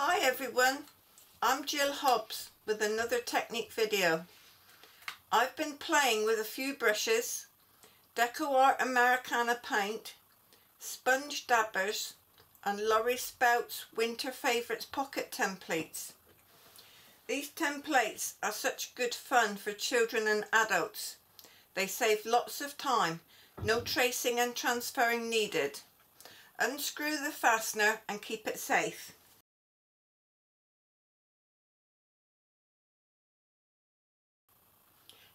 Hi everyone, I'm Gill Hobbs with another technique video. I've been playing with a few brushes, DecoArt Americana paint, sponge dabbers and Laurie Speltz's Winter Favourites pocket templates. These templates are such good fun for children and adults. They save lots of time, no tracing and transferring needed. Unscrew the fastener and keep it safe.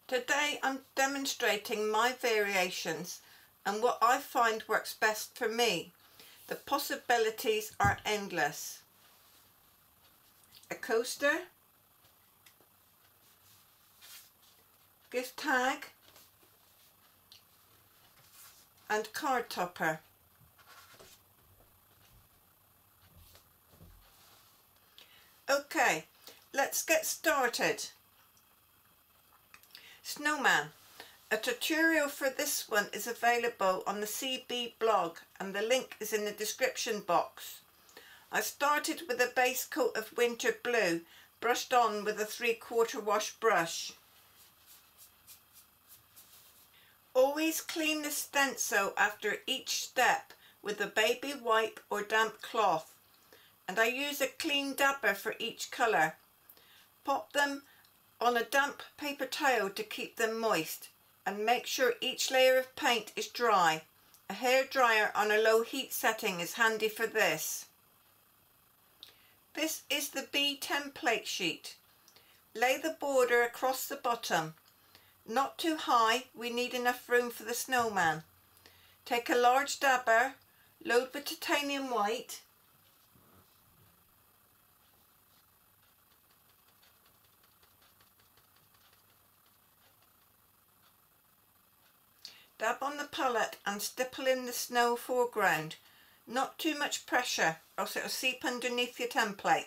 Today I'm demonstrating my variations and what I find works best for me. The possibilities are endless. A coaster, gift tag and card topper. Okay, let's get started. Snowman. A tutorial for this one is available on the CB blog and the link is in the description box. I started with a base coat of winter blue brushed on with a three quarter wash brush. Always clean the stencil after each step with a baby wipe or damp cloth and I use a clean dabber for each colour. Pop them on a damp paper towel to keep them moist and make sure each layer of paint is dry. A hair dryer on a low heat setting is handy for this. This is the B template sheet. Lay the border across the bottom. Not too high, we need enough room for the snowman. Take a large dabber, load with titanium white Dab on the palette and stipple in the snow foreground. Not too much pressure, else it'll seep underneath your template.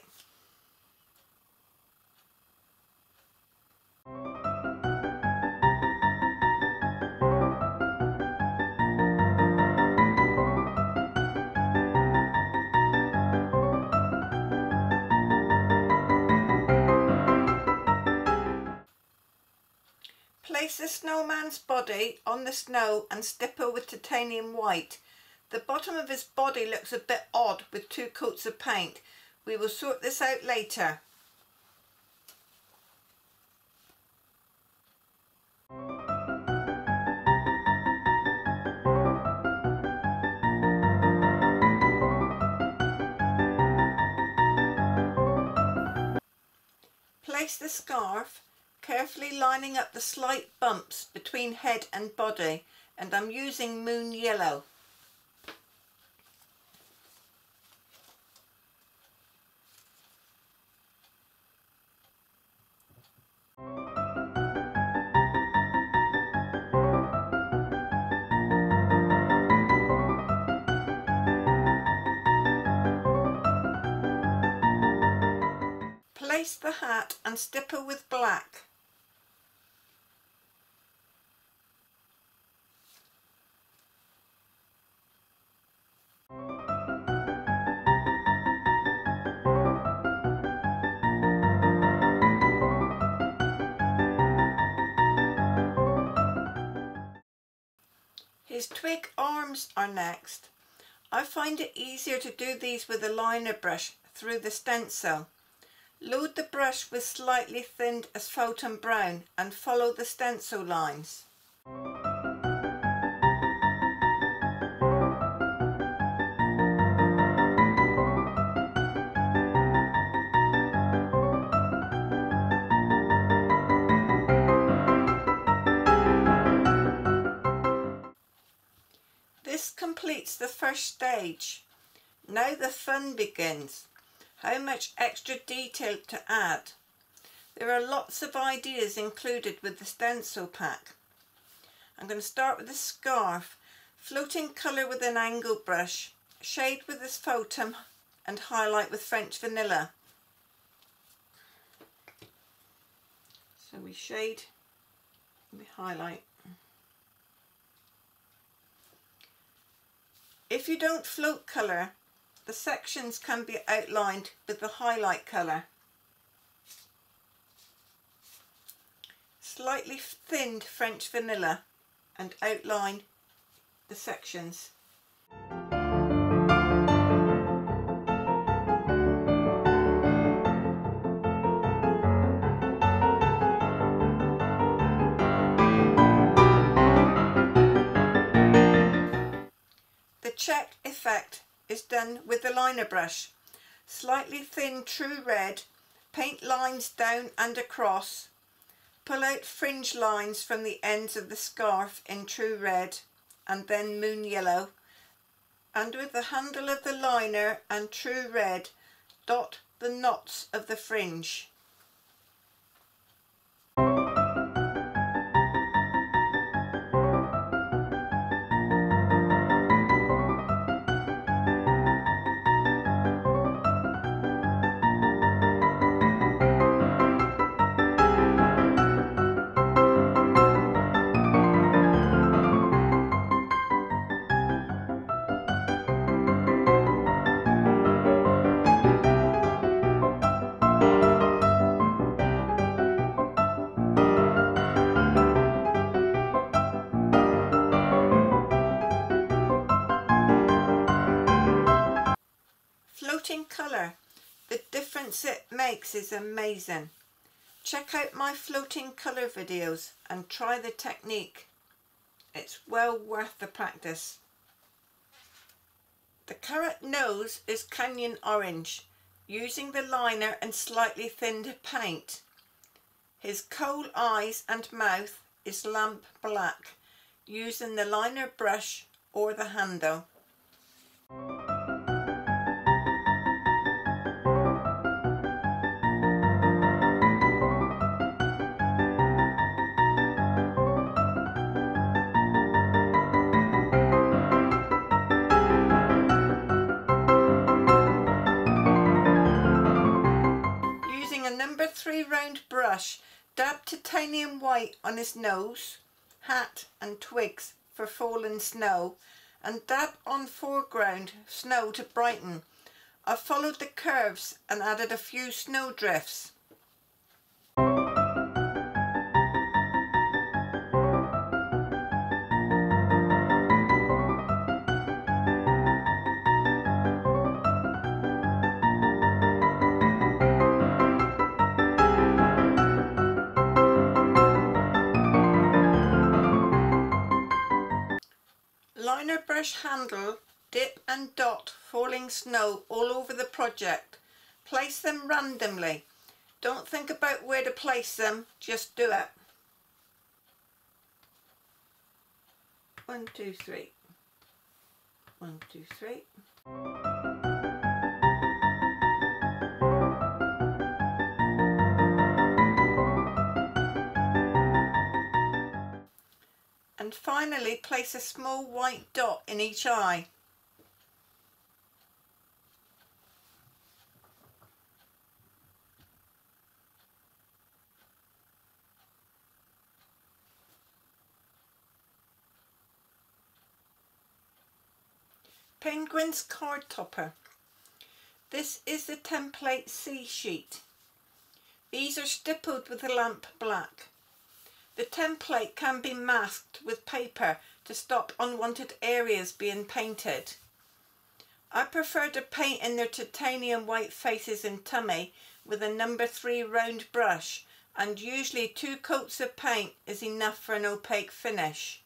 Place the snowman's body on the snow and stipple with titanium white. The bottom of his body looks a bit odd with two coats of paint. We will sort this out later. Place the scarf carefully lining up the slight bumps between head and body and I'm using moon yellow. Place the hat and stipple with black. His twig arms are next. I find it easier to do these with a liner brush through the stencil. Load the brush with slightly thinned asphaltum brown and follow the stencil lines. This completes the first stage. Now the fun begins. How much extra detail to add. There are lots of ideas included with the stencil pack. I'm going to start with the scarf. Floating colour with an angle brush, shade with asphaltum and highlight with French vanilla. So we shade, we highlight. If you don't float colour, the sections can be outlined with the highlight colour. Slightly thinned French vanilla and outline the sections. Check effect is done with the liner brush. Slightly thin true red, paint lines down and across, pull out fringe lines from the ends of the scarf in true red and then moon yellow and with the handle of the liner and true red dot the knots of the fringe. Difference it makes is amazing. Check out my floating colour videos and try the technique. It's well worth the practice. The carrot nose is Canyon Orange, using the liner and slightly thinned paint. His coal eyes and mouth is Lamp Black, using the liner brush or the handle. Brush, dab titanium white on his nose, hat and twigs for fallen snow and dab on foreground snow to brighten. I followed the curves and added a few snow brush handle, dip and dot falling snow all over the project. Place them randomly. Don't think about where to place them, just do it. One, two, three. One, two, three. And finally place a small white dot in each eye. Penguin's card topper. This is the template C sheet. These are stippled with a lamp black. The template can be masked with paper to stop unwanted areas being painted. I prefer to paint in their titanium white faces and tummy with a number 3 round brush and usually two coats of paint is enough for an opaque finish.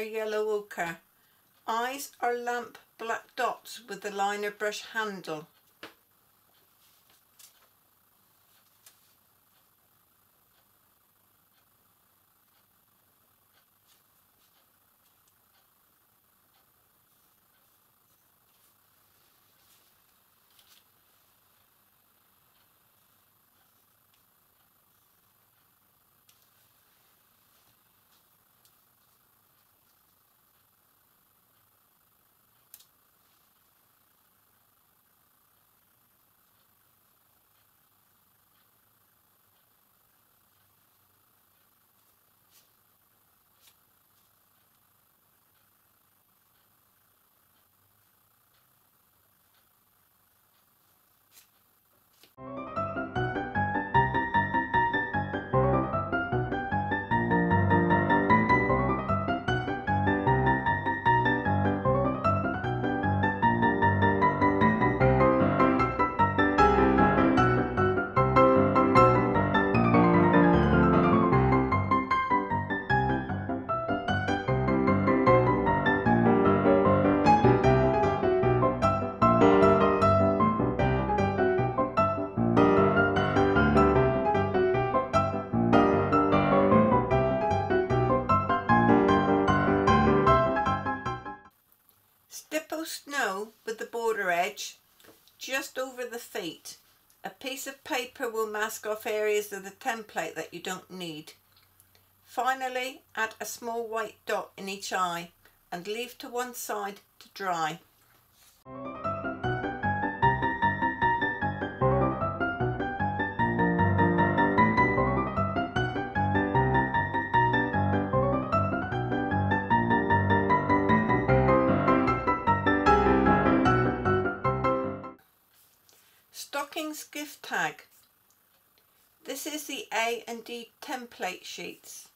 Are yellow ochre. Eyes are lamp black dots with the liner brush handle. Stipple snow with the border edge just over the feet. A piece of paper will mask off areas of the template that you don't need. Finally, add a small white dot in each eye and leave to one side to dry. Stockings gift tag. This is the A and D template sheets.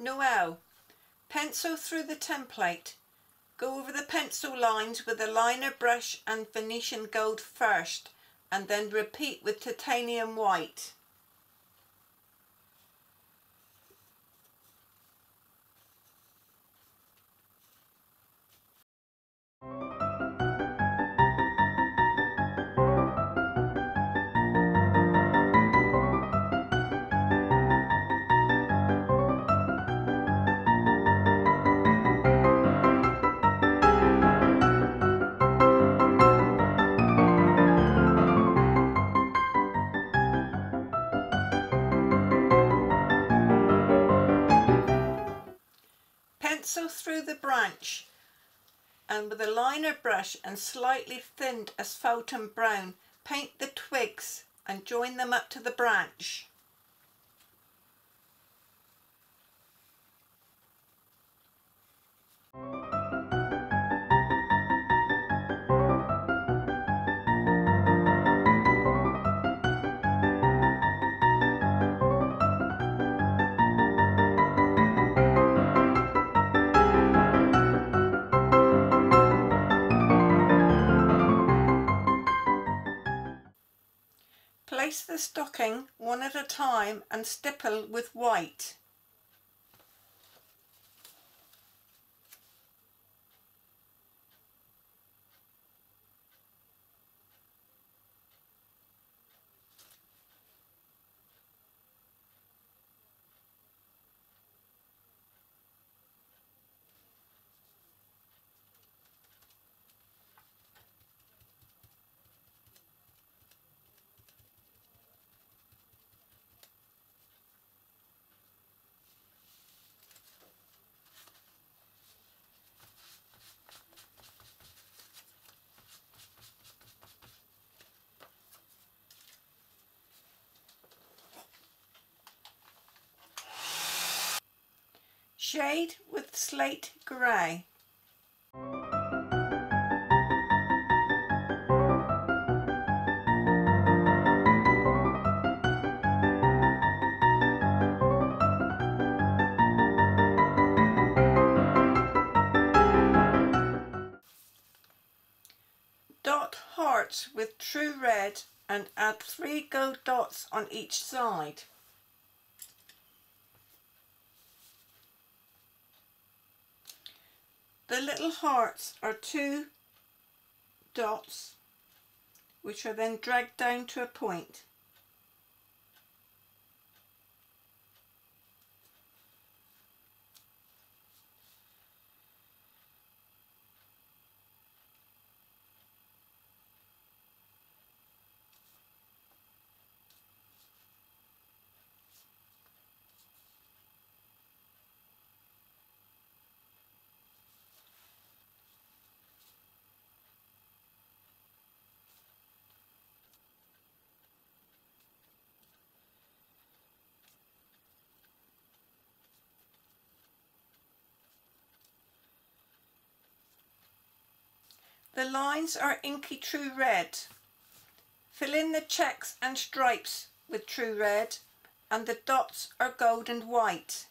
Noel, pencil through the template. Go over the pencil lines with a liner brush and Venetian gold first and then repeat with titanium white. Through the branch and with a liner brush and slightly thinned asphaltum brown paint the twigs and join them up to the branch. Place the stocking one at a time and stipple with white. Shade with slate grey. Dot hearts with true red and add three gold dots on each side. The little hearts are two dots which are then dragged down to a point. The lines are inky true red. Fill in the checks and stripes with true red and the dots are gold and white.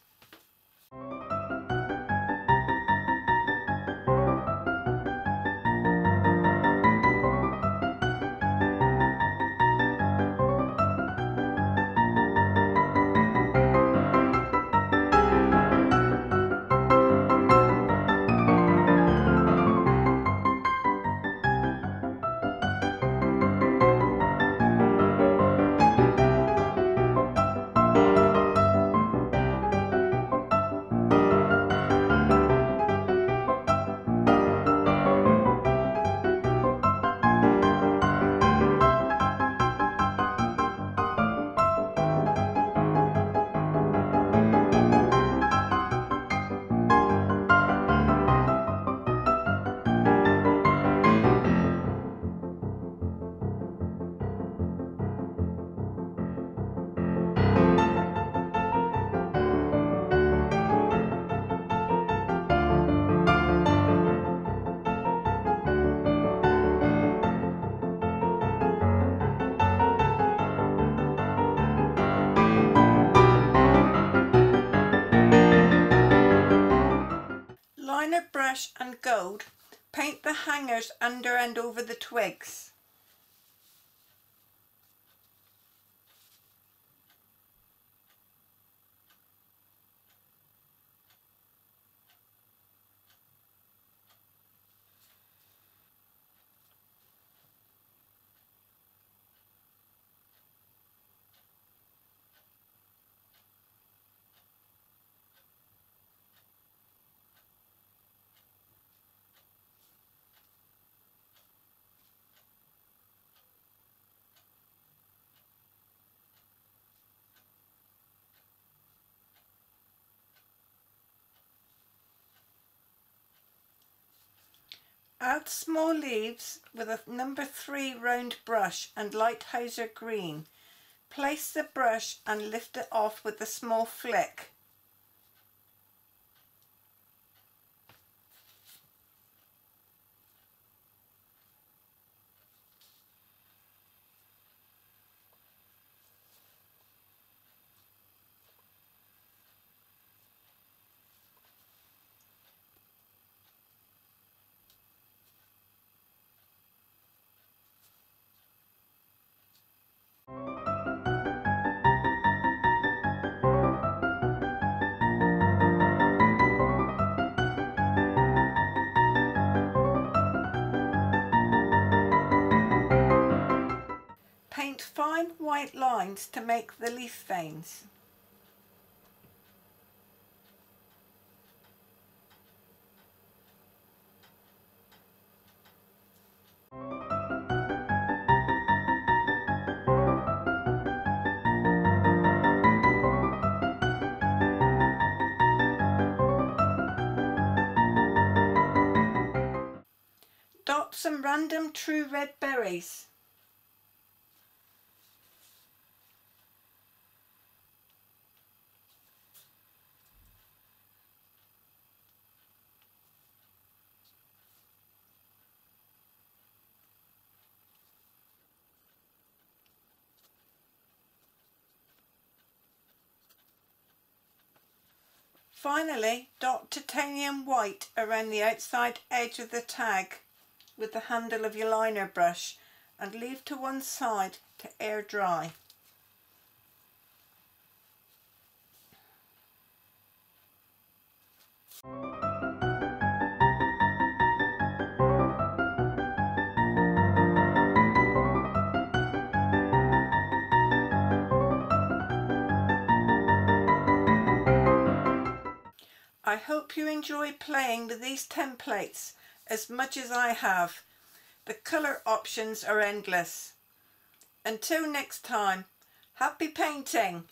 And gold, paint the hangers under and over the twigs. Add small leaves with a number 3 round brush and Lighthouse green. Place the brush and lift it off with a small flick. Fine white lines to make the leaf veins. Dot some random true red berries. Finally, dot titanium white around the outside edge of the tag with the handle of your liner brush and leave to one side to air dry. I hope you enjoy playing with these templates as much as I have. The colour options are endless. Until next time, happy painting!